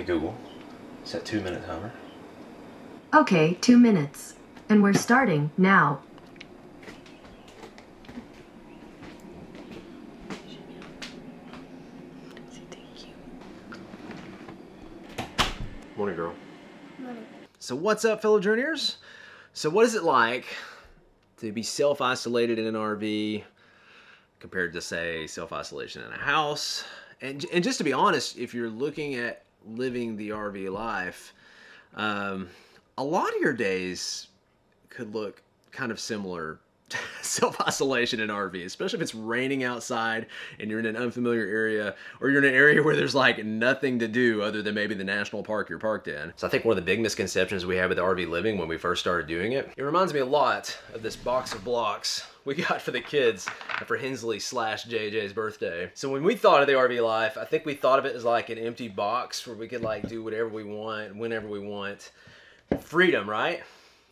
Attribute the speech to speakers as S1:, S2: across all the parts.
S1: Hey Google, set two minute timer.
S2: Okay, two minutes. And we're starting now.
S1: Morning, girl. Morning.
S3: So what's up, fellow journeyers? So what is it like to be self-isolated in an RV compared to, say, self-isolation in a house? And, and just to be honest, if you're looking at living the RV life, um, a lot of your days could look kind of similar self-isolation in RV, especially if it's raining outside and you're in an unfamiliar area or you're in an area where there's like nothing to do other than maybe the national park you're parked in. So I think one of the big misconceptions we have with RV living when we first started doing it, it reminds me a lot of this box of blocks we got for the kids for Hensley slash JJ's birthday. So when we thought of the RV life, I think we thought of it as like an empty box where we could like do whatever we want, whenever we want. Freedom, right?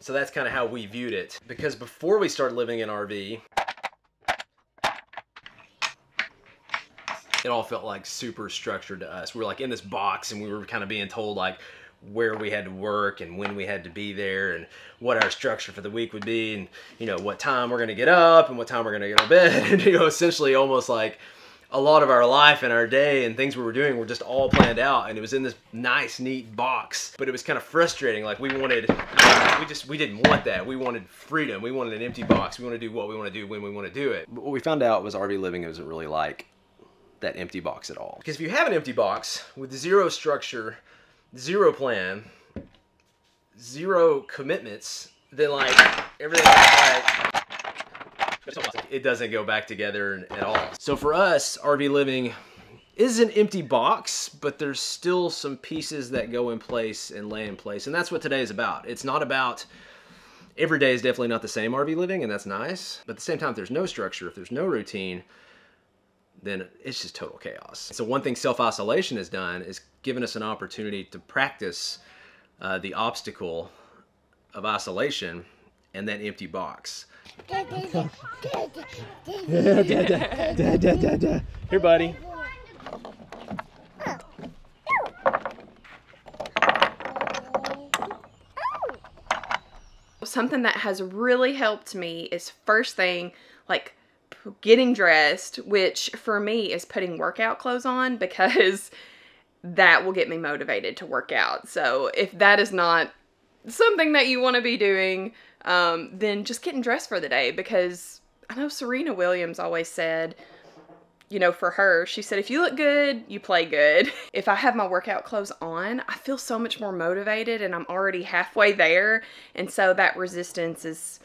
S3: So that's kind of how we viewed it. Because before we started living in RV, it all felt like super structured to us. We were like in this box and we were kind of being told like where we had to work and when we had to be there and what our structure for the week would be and you know what time we're going to get up and what time we're going to get to bed and you know essentially almost like a lot of our life and our day and things we were doing were just all planned out and it was in this nice neat box but it was kind of frustrating like we wanted we just we didn't want that. We wanted freedom. We wanted an empty box. We want to do what we want to do when we want to do it. But what we found out was rv living isn't really like that empty box at all. Because if you have an empty box with zero structure zero plan zero commitments then like everything like it doesn't go back together at all. So for us, RV living is an empty box, but there's still some pieces that go in place and lay in place. And that's what today is about. It's not about every day is definitely not the same RV living, and that's nice. But at the same time, if there's no structure, if there's no routine, then it's just total chaos. So one thing self-isolation has done is given us an opportunity to practice uh, the obstacle of isolation and that empty box. Here, buddy.
S4: Something that has really helped me is first thing, like getting dressed, which for me is putting workout clothes on because that will get me motivated to work out. So if that is not something that you want to be doing, um, then just getting dressed for the day because I know Serena Williams always said, you know, for her, she said, if you look good, you play good. If I have my workout clothes on, I feel so much more motivated and I'm already halfway there. And so that resistance is,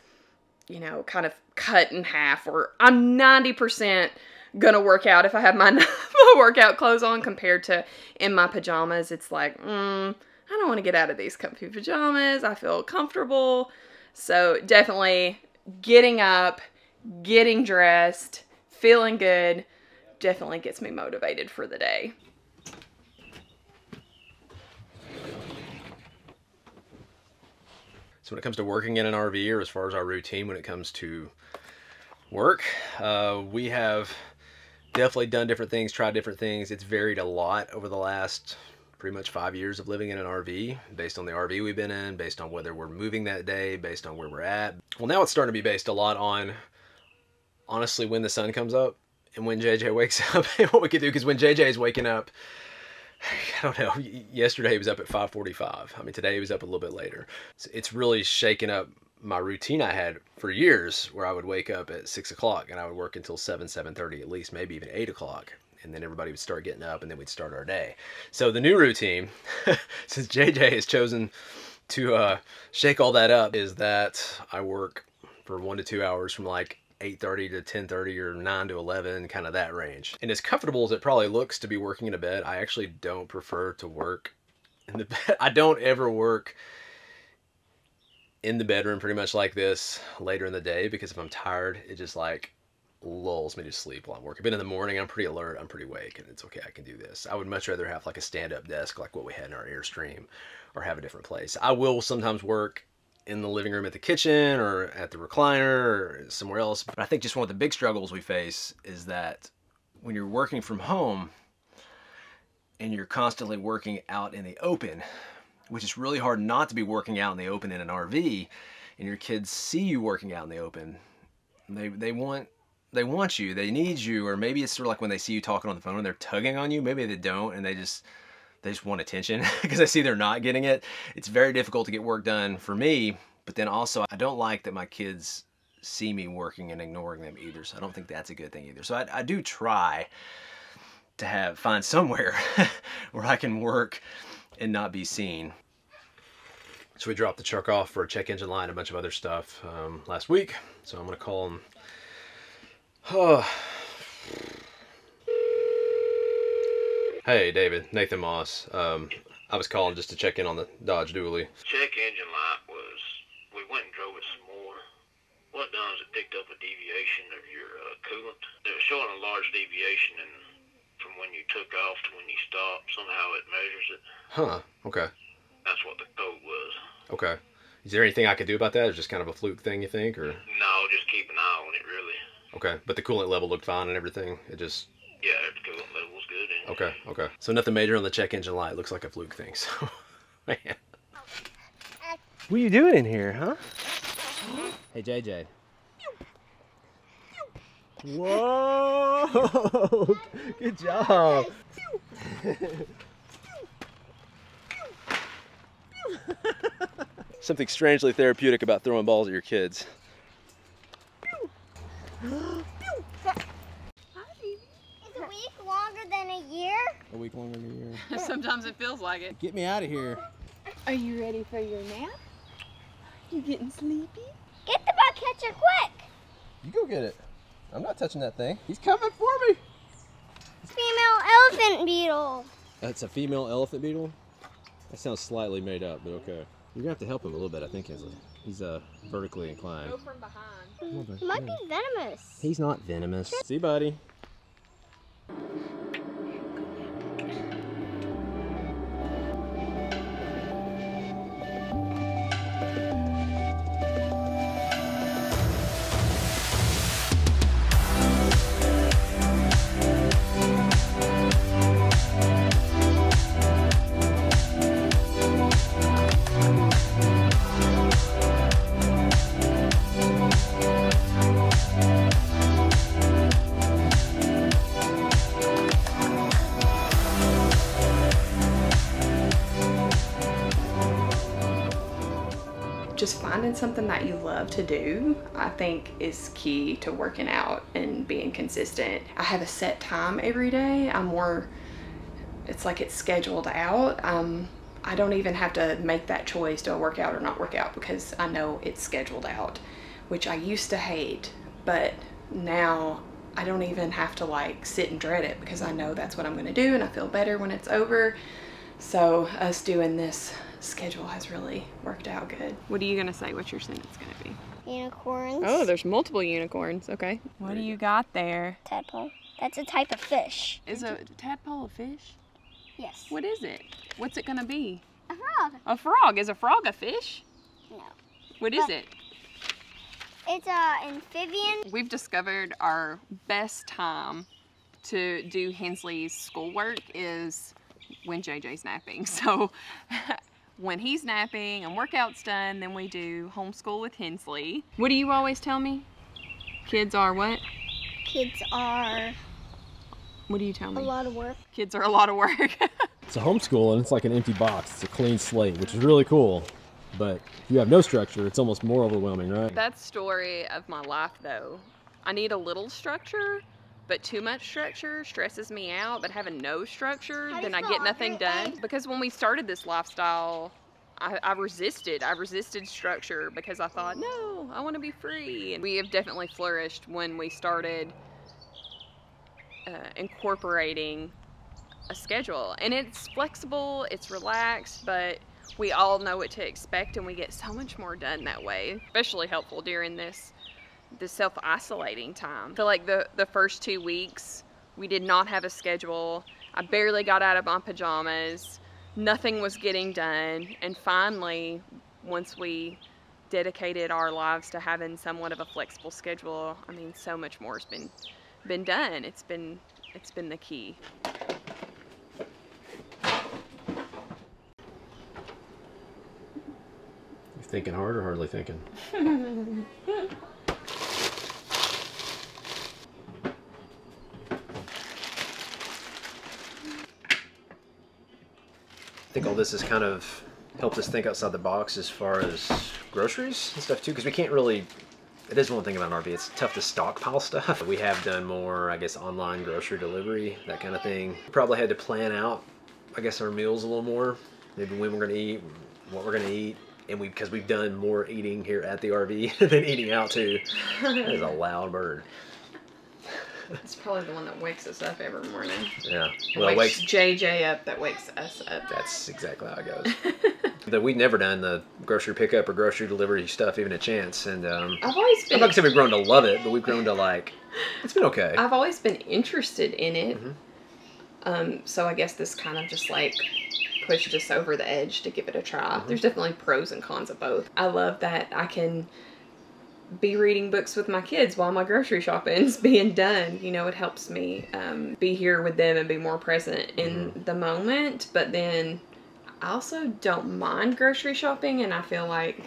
S4: you know, kind of cut in half, or I'm 90% gonna work out if I have my, my workout clothes on compared to in my pajamas. It's like, mm, I don't want to get out of these comfy pajamas. I feel comfortable. So definitely getting up, getting dressed, feeling good definitely gets me motivated for the day.
S3: So when it comes to working in an RV or as far as our routine when it comes to work, uh, we have definitely done different things, tried different things. It's varied a lot over the last pretty much five years of living in an RV based on the RV we've been in, based on whether we're moving that day, based on where we're at. Well, now it's starting to be based a lot on honestly when the sun comes up and when JJ wakes up and what we can do. Because when JJ is waking up, I don't know. Yesterday he was up at 5:45. I mean, today he was up a little bit later. It's really shaken up my routine I had for years, where I would wake up at six o'clock and I would work until seven, 7:30 at least, maybe even eight o'clock and then everybody would start getting up and then we'd start our day. So the new routine, since JJ has chosen to uh, shake all that up, is that I work for one to two hours from like 8.30 to 10.30 or 9 to 11, kind of that range. And as comfortable as it probably looks to be working in a bed, I actually don't prefer to work in the bed. I don't ever work in the bedroom pretty much like this later in the day because if I'm tired, it just like lulls me to sleep while I'm working. But in the morning, I'm pretty alert, I'm pretty awake, and it's okay, I can do this. I would much rather have like a stand-up desk like what we had in our Airstream or have a different place. I will sometimes work in the living room at the kitchen or at the recliner or somewhere else. But I think just one of the big struggles we face is that when you're working from home and you're constantly working out in the open, which is really hard not to be working out in the open in an RV, and your kids see you working out in the open. They they want they want you, they need you, or maybe it's sort of like when they see you talking on the phone and they're tugging on you. Maybe they don't, and they just they just want attention because I see they're not getting it. It's very difficult to get work done for me, but then also I don't like that my kids see me working and ignoring them either. So I don't think that's a good thing either. So I, I do try to have find somewhere where I can work and not be seen. So we dropped the truck off for a check engine light and a bunch of other stuff um, last week. So I'm gonna call them. Hey, David, Nathan Moss. Um, I was calling just to check in on the Dodge Dually.
S5: Check engine light was, we went and drove it some more. What it done is it picked up a deviation of your uh, coolant. It was showing a large deviation and from when you took off to when you stopped. Somehow it measures it.
S3: Huh. Okay.
S5: That's what the code was.
S3: Okay. Is there anything I could do about that? Or just kind of a fluke thing, you think, or?
S5: No, just keep an eye on it, really.
S3: Okay. But the coolant level looked fine and everything. It just.
S5: Yeah, the coolant level was good. And
S3: Okay. Okay. So nothing major on the check engine light. Looks like a fluke thing. So, man. What are you doing in here, huh? Hey, JJ. Whoa! Good job. Something strangely therapeutic about throwing balls at your kids.
S6: Is a week longer than a year?
S3: A week longer than a year.
S4: Sometimes it feels like it.
S3: Get me out of here.
S7: Are you ready for your nap? You getting sleepy?
S6: Get the bug catcher quick!
S3: You go get it. I'm not touching that thing. He's coming for me.
S6: Female elephant beetle.
S3: That's a female elephant beetle. That sounds slightly made up, but okay. You're gonna have to help him a little bit, I think, Hensley. He's uh vertically inclined.
S4: Go from behind.
S6: He might be venomous.
S3: He's not venomous. See, buddy.
S4: Love to do, I think is key to working out and being consistent. I have a set time every day. I'm more, it's like it's scheduled out. Um, I don't even have to make that choice to work out or not work out because I know it's scheduled out, which I used to hate, but now I don't even have to like sit and dread it because I know that's what I'm going to do and I feel better when it's over. So us doing this schedule has really worked out good. What are you gonna say? What's your sentence gonna be?
S6: Unicorns.
S4: Oh, there's multiple unicorns. Okay. What do you got there?
S6: Tadpole. That's a type of fish.
S4: Is a tadpole a fish?
S6: Yes.
S4: What is it? What's it gonna be?
S6: A frog.
S4: A frog. Is a frog a fish?
S6: No.
S4: What is
S6: But-
S4: it?
S6: It's a amphibian.
S4: We've discovered our best time to do Hensley's schoolwork is when JJ's napping. So when he's napping and workout's done, then we do homeschool with Hensley. What do you always tell me? Kids are what?
S6: Kids are
S4: What do you tell me?
S6: a lot of work.
S4: Kids are a lot of work.
S8: It's a homeschool and it's like an empty box. It's a clean slate, which is really cool. But if you have no structure, it's almost more overwhelming, right?
S4: That's story of my life though. I need a little structure, but too much structure stresses me out. But having no structure, then I get nothing done. Because when we started this lifestyle, I, I resisted. I resisted structure because I thought, no, I want to be free. And we have definitely flourished when we started uh, incorporating a schedule. And it's flexible, it's relaxed, but we all know what to expect and we get so much more done that way. Especially helpful during this the self-isolating time. I feel like the, the first two weeks, we did not have a schedule. I barely got out of my pajamas. Nothing was getting done. And finally, once we dedicated our lives to having somewhat of a flexible schedule, I mean, so much more has been been done. It's been it's been the key.
S8: You're thinking hard or hardly thinking? think all this has kind of helped us think outside the box as far as groceries and stuff too, because we can't really. It is one thing about an RV. It's tough to stockpile stuff. We have done more, I guess, online grocery delivery, that kind of thing. Probably had to plan out, I guess, our meals a little more. Maybe when we're gonna eat, what we're gonna eat, and we because we've done more eating here at the RV than eating out too. That is a loud bird.
S4: It's probably the one that wakes us up every morning.
S8: Yeah. Well, it
S4: wakes
S8: wakes.
S4: JJ up that wakes us up.
S8: That's exactly how it goes. that we've never done the grocery pickup or grocery delivery stuff even a chance, and um,
S4: I've always
S8: I'm not we've grown to love it, but we've grown to like. It's been okay.
S4: I've always been interested in it.
S8: Mhm.
S4: Um, so I guess this kind of just like pushed us over the edge to give it a try.
S8: Mm-hmm.
S4: There's definitely pros and cons of both. I love that I can be reading books with my kids while my grocery shopping's being done. You know, it helps me um, be here with them and be more present in
S8: Mm-hmm.
S4: the moment. But then I also don't mind grocery shopping, and I feel like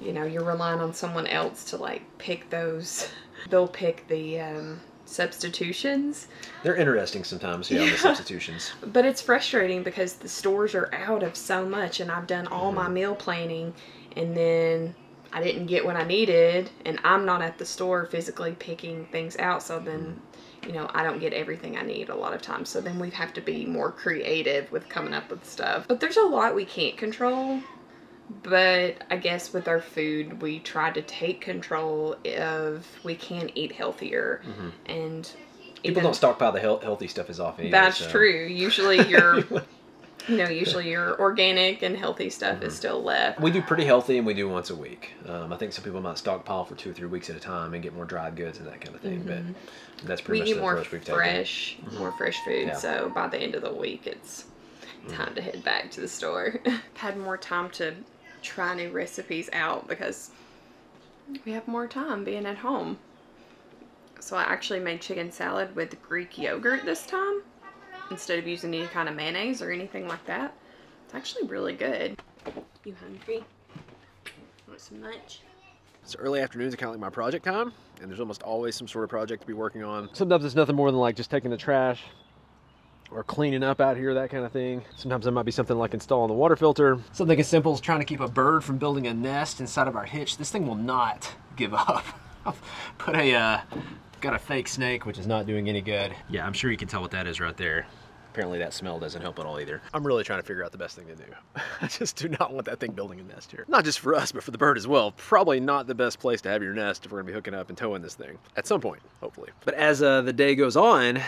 S4: you know you're relying on someone else to like pick those. They'll pick the um, substitutions.
S8: They're interesting sometimes, yeah, the substitutions.
S4: But it's frustrating because the stores are out of so much, and I've done all
S8: Mm-hmm.
S4: my meal planning, and then I didn't get what I needed, and I'm not at the store physically picking things out, so then.
S8: Mm-hmm.
S4: You know, I don't get everything I need a lot of times, so then we have to be more creative with coming up with stuff. But there's a lot we can't control. But I guess with our food, we try to take control of we can eat healthier, and
S8: People don't stockpile the health, healthy stuff as often. either,
S4: that's
S8: so-
S4: true. Usually your you know, usually your organic and healthy stuff
S8: Mm-hmm.
S4: is still left.
S8: We do pretty healthy, and we do once a week. Um, I think some people might stockpile for two or three weeks at a time and get more dried goods and that kind of thing. But that's
S4: Mm-hmm. We
S8: pretty much
S4: eat
S8: the
S4: more
S8: approach we've taken.
S4: fresh, more fresh food.
S8: Yeah.
S4: So by the end of the week, it's time to head back to the store. Had more time to try new recipes out because we have more time being at home. So I actually made chicken salad with Greek yogurt this time instead of using any kind of mayonnaise or anything like that. It's actually really good. You hungry? Want some lunch?
S3: It's early afternoons, kind of like my project time, and there's almost always some sort of project to be working on. Sometimes it's nothing more than like just taking the trash or cleaning up out here, that kind of thing. Sometimes it might be something like installing the water filter. Something as simple as trying to keep a bird from building a nest inside of our hitch. This thing will not give up. I've put a, uh, got a fake snake, which is not doing any good. Yeah, I'm sure you can tell what that is right there. Apparently that smell doesn't help at all either. I'm really trying to figure out the best thing to do. I just do not want that thing building a nest here. Not just for us, but for the bird as well. Probably not the best place to have your nest if we're gonna be hooking up and towing this thing. At some point, hopefully. But as uh, the day goes on,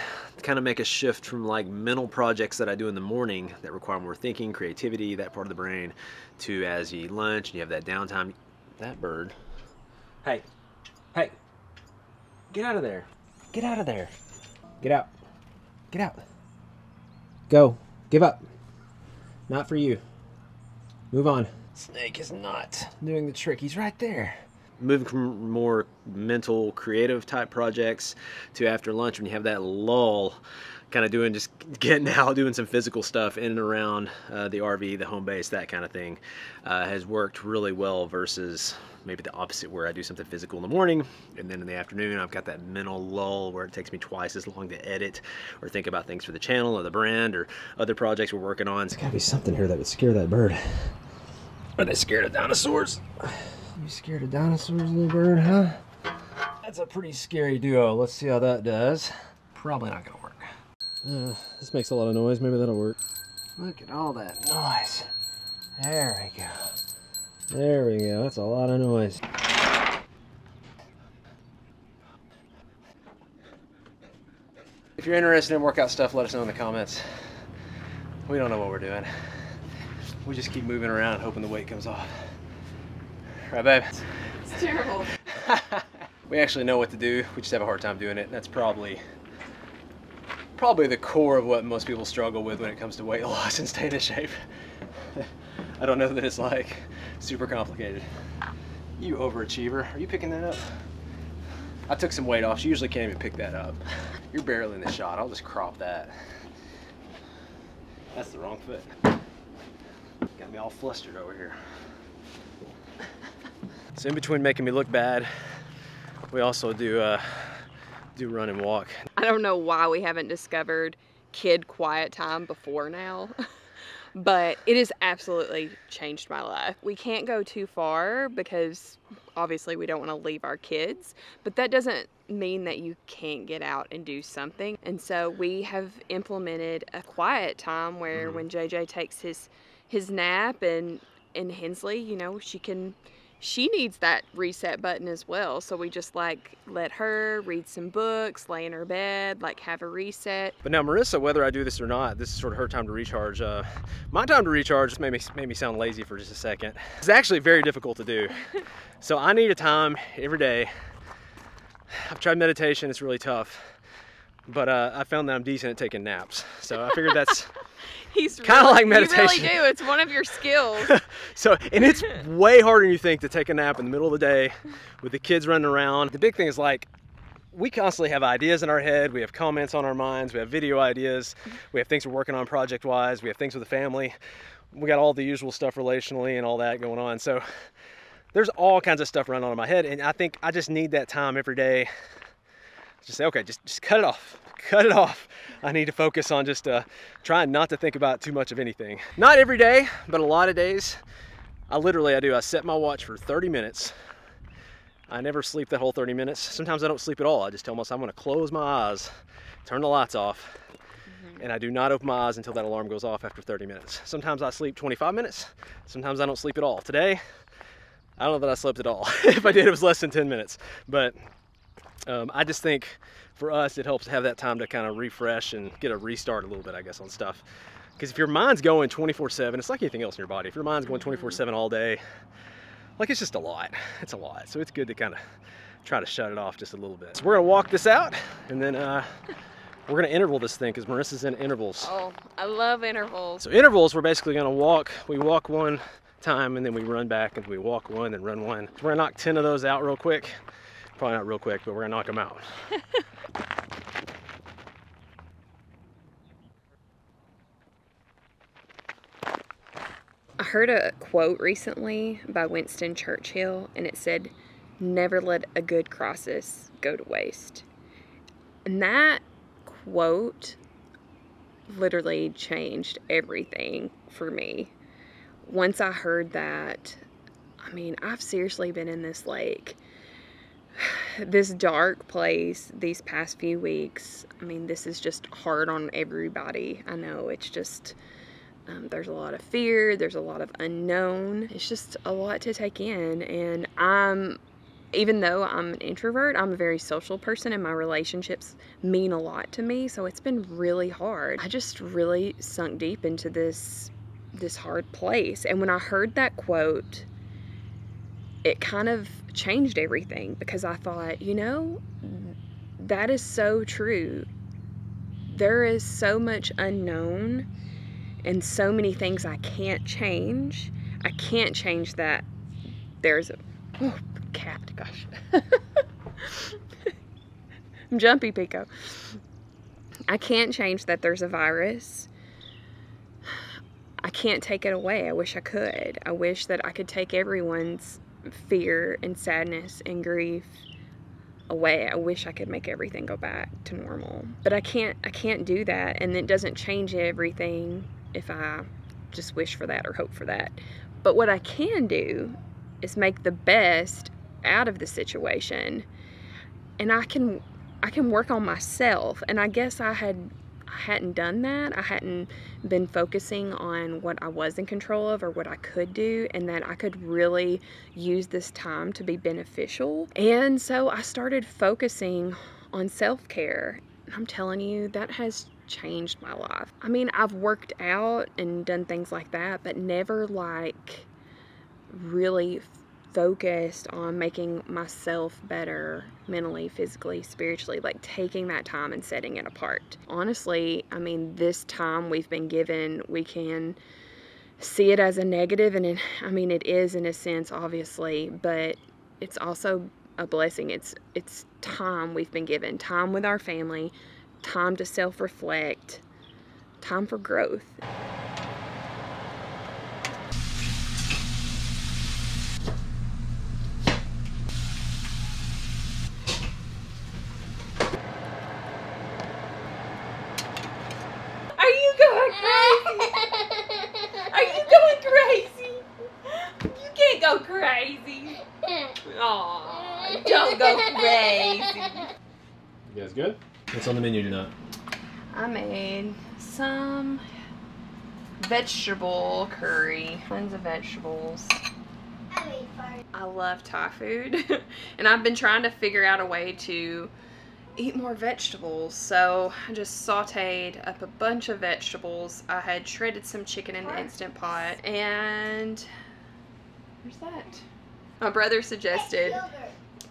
S3: kind of make a shift from like mental projects that I do in the morning that require more thinking, creativity, that part of the brain, to as you eat lunch and you have that downtime. That bird. Hey, hey, get out of there. Get out of there. Get out. Get out. Go. Give up. Not for you. Move on. Snake is not doing the trick. He's right there. Moving from more mental, creative type projects to after lunch when you have that lull, kind of doing just getting out, doing some physical stuff in and around uh, the RV, the home base, that kind of thing, uh, has worked really well versus maybe the opposite where I do something physical in the morning and then in the afternoon I've got that mental lull where it takes me twice as long to edit or think about things for the channel or the brand or other projects we're working on. There's gotta be something here that would scare that bird. Are they scared of dinosaurs? You scared of dinosaurs, little bird, huh? That's a pretty scary duo. Let's see how that does. Probably not gonna work.
S8: Uh, this makes a lot of noise. Maybe that'll work.
S3: Look at all that noise.
S8: There we go. There we go. That's a lot of noise.
S3: If you're interested in workout stuff, let us know in the comments. We don't know what we're doing. We just keep moving around hoping the weight comes off. Right, babe?
S4: It's terrible.
S3: we actually know what to do. We just have a hard time doing it. That's probably probably the core of what most people struggle with when it comes to weight loss and staying in shape. I don't know that it's like super complicated. You overachiever. Are you picking that up? I took some weight off. She usually can't even pick that up. You're barely in the shot. I'll just crop that. That's the wrong foot. Got me all flustered over here. So in between making me look bad, we also do uh, do run and walk.
S4: I don't know why we haven't discovered kid quiet time before now, but it has absolutely changed my life. We can't go too far because obviously we don't want to leave our kids, but that doesn't mean that you can't get out and do something. And so we have implemented a quiet time where when JJ takes his his nap and and Hensley, you know, she can she needs that reset button as well. So we just like let her read some books, lay in her bed, like have a reset.
S3: But now Marissa, whether I do this or not, this is sort of her time to recharge. Uh, my time to recharge just made me, made me sound lazy for just a second. It's actually very difficult to do. so I need a time every day. I've tried meditation, it's really tough. But uh, I found that I'm decent at taking naps. So I figured that's
S4: He's
S3: Kinda
S4: really-
S3: like
S4: You
S3: meditation.
S4: really do. It's one of your skills.
S3: so, and it's way harder than you think to take a nap in the middle of the day with the kids running around. The big thing is like, we constantly have ideas in our head. We have comments on our minds. We have video ideas. We have things we're working on project wise. We have things with the family. We got all the usual stuff relationally and all that going on. So, there's all kinds of stuff running on in my head. And I think I just need that time every day. Just say, okay, just, just cut it off. Cut it off. I need to focus on just uh, trying not to think about too much of anything. Not every day, but a lot of days. I literally, I do. I set my watch for 30 minutes. I never sleep that whole 30 minutes. Sometimes I don't sleep at all. I just tell myself I'm gonna close my eyes, turn the lights off, and I do not open my eyes until that alarm goes off after 30 minutes. Sometimes I sleep 25 minutes. Sometimes I don't sleep at all. Today, I don't know that I slept at all. if I did, it was less than 10 minutes. But um, I just think for us, it helps to have that time to kind of refresh and get a restart a little bit, I guess, on stuff. Because if your mind's going 24 7, it's like anything else in your body. If your mind's going 24 7 all day, like it's just a lot. It's a lot. So it's good to kind of try to shut it off just a little bit. So we're gonna walk this out and then uh, we're gonna interval this thing because Marissa's in intervals.
S4: oh, I love intervals.
S3: So intervals, we're basically gonna walk. We walk one time and then we run back and we walk one and run one. So we're gonna knock 10 of those out real quick. Probably not real quick, but we're gonna knock them out.
S4: I heard a quote recently by Winston Churchill, and it said, Never let a good crisis go to waste. And that quote literally changed everything for me. Once I heard that, I mean, I've seriously been in this lake, this dark place these past few weeks. I mean, this is just hard on everybody. I know it's just. Um, there's a lot of fear, there's a lot of unknown. It's just a lot to take in. And I'm, even though I'm an introvert, I'm a very social person and my relationships mean a lot to me. So it's been really hard. I just really sunk deep into this this hard place. And when I heard that quote, it kind of changed everything because I thought, you know, that is so true. There is so much unknown and so many things I can't change. I can't change that there's a oh, cat, gosh. I'm jumpy, Pico. I can't change that there's a virus. I can't take it away. I wish I could. I wish that I could take everyone's fear and sadness and grief away. I wish I could make everything go back to normal. But I can't I can't do that and it doesn't change everything if I just wish for that or hope for that. But what I can do is make the best out of the situation. And I can I can work on myself. And I guess I had hadn't done that. I hadn't been focusing on what I was in control of or what I could do and that I could really use this time to be beneficial. And so I started focusing on self-care. I'm telling you that has changed my life. I mean, I've worked out and done things like that, but never like really focused on making myself better mentally, physically, spiritually, like taking that time and setting it apart. Honestly, I mean, this time we've been given, we can see it as a negative and it, I mean it is in a sense obviously, but it's also a blessing. It's it's time we've been given, time with our family, time to self-reflect, time for growth. Are you going crazy? You can't go crazy. Aw, don't go crazy.
S3: You guys good? What's on the menu tonight?
S4: I made some vegetable curry. Tons of vegetables. I love Thai food, and I've been trying to figure out a way to eat more vegetables. So I just sauteed up a bunch of vegetables. I had shredded some chicken in the Instant Pot, and where's that? My brother suggested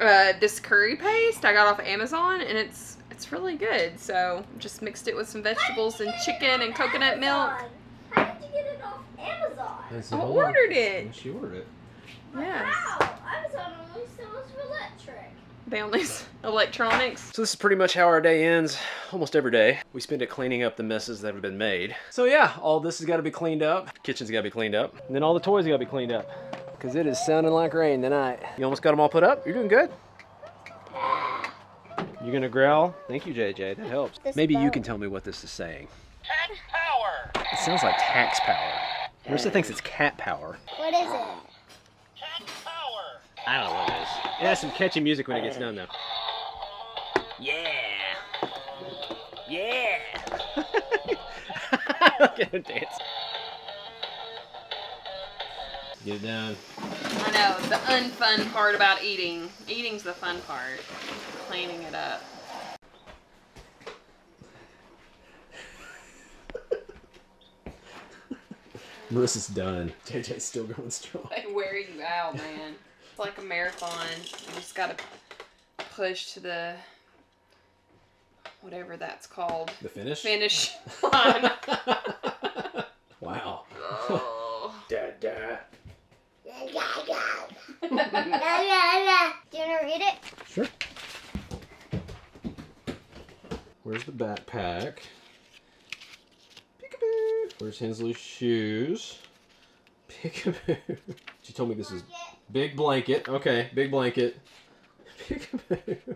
S4: uh, this curry paste I got off Amazon, and it's it's really good. So just mixed it with some vegetables and chicken and coconut milk.
S6: How did you get it off Amazon?
S4: I ordered it.
S3: She ordered it.
S4: Yes.
S6: Wow, Amazon only sells electric.
S4: They only s- electronics.
S3: So this is pretty much how our day ends, almost every day. We spend it cleaning up the messes that have been made. So yeah, all this has got to be cleaned up. Kitchen's got to be cleaned up. And then all the toys got to be cleaned up. Because it is sounding like rain tonight. You almost got them all put up? You're doing good. You gonna growl? Thank you, JJ. That helps.
S6: This
S3: Maybe you can tell me what this is saying. Tax power. It sounds like tax power. Marissa thinks it's cat power.
S6: What is it? Cat power.
S3: I don't know what it is. It has some catchy music when it gets done, though. Yeah. Yeah. Look at him dance. Get it done.
S4: I know, the unfun part about eating. Eating's the fun part. Cleaning it up.
S3: Marissa's done. JJ's still going strong.
S4: They wear you out, man. It's like a marathon. You just gotta push to the whatever that's called.
S3: The finish?
S4: Finish line.
S3: wow.
S4: oh.
S3: Da, da.
S6: Do you want to read it?
S3: Sure. Where's the backpack? Hensley's shoes? Peekaboo. She told me this is big blanket. Okay, big blanket. Peekaboo.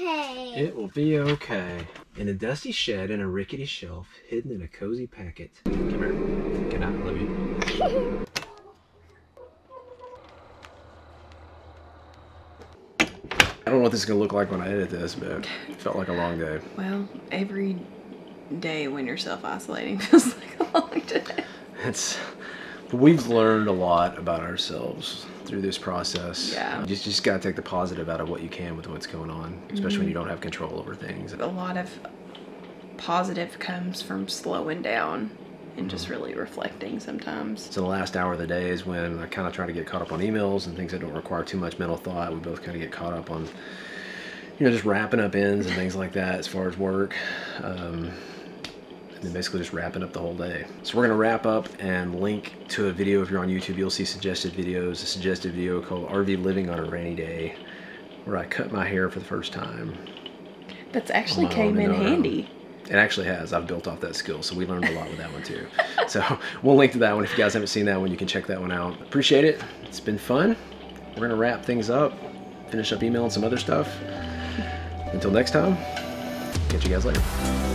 S6: Okay.
S3: It will be okay. In a dusty shed in a rickety shelf, hidden in a cozy packet. Come here. Good night. Love you. I don't know what this is gonna look like when I edit this, but it felt like a long day.
S4: Well, every day when you're self isolating feels like a long day.
S3: It's we've learned a lot about ourselves through this process.
S4: Yeah.
S3: You just, just gotta take the positive out of what you can with what's going on, especially when you don't have control over things.
S4: A lot of positive comes from slowing down and just really reflecting sometimes.
S3: So the last hour of the day is when I kind of try to get caught up on emails and things that don't require too much mental thought. We both kind of get caught up on, you know, just wrapping up ends and things like that as far as work. Um, and then basically just wrapping up the whole day. So we're gonna wrap up and link to a video. If you're on YouTube, you'll see suggested videos. A suggested video called RV Living on a Rainy Day, where I cut my hair for the first time.
S4: That's actually came in handy.
S3: It actually has. I've built off that skill, so we learned a lot with that one too. So we'll link to that one. If you guys haven't seen that one, you can check that one out. Appreciate it. It's been fun. We're gonna wrap things up, finish up emailing some other stuff. Until next time, catch you guys later.